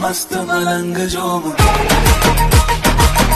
मस्त मलंग जो